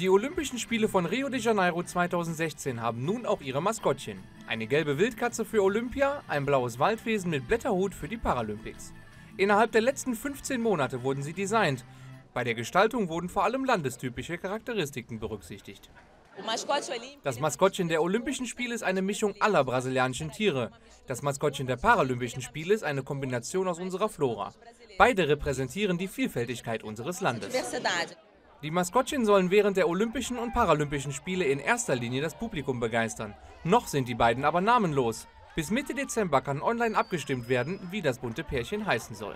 Die Olympischen Spiele von Rio de Janeiro 2016 haben nun auch ihre Maskottchen. Eine gelbe Wildkatze für Olympia, ein blaues Waldwesen mit Blätterhut für die Paralympics. Innerhalb der letzten 15 Monate wurden sie designt. Bei der Gestaltung wurden vor allem landestypische Charakteristiken berücksichtigt. Das Maskottchen der Olympischen Spiele ist eine Mischung aller brasilianischen Tiere. Das Maskottchen der Paralympischen Spiele ist eine Kombination aus unserer Flora. Beide repräsentieren die Vielfältigkeit unseres Landes. Die Maskottchen sollen während der Olympischen und Paralympischen Spiele in erster Linie das Publikum begeistern. Noch sind die beiden aber namenlos. Bis Mitte Dezember kann online abgestimmt werden, wie das bunte Pärchen heißen soll.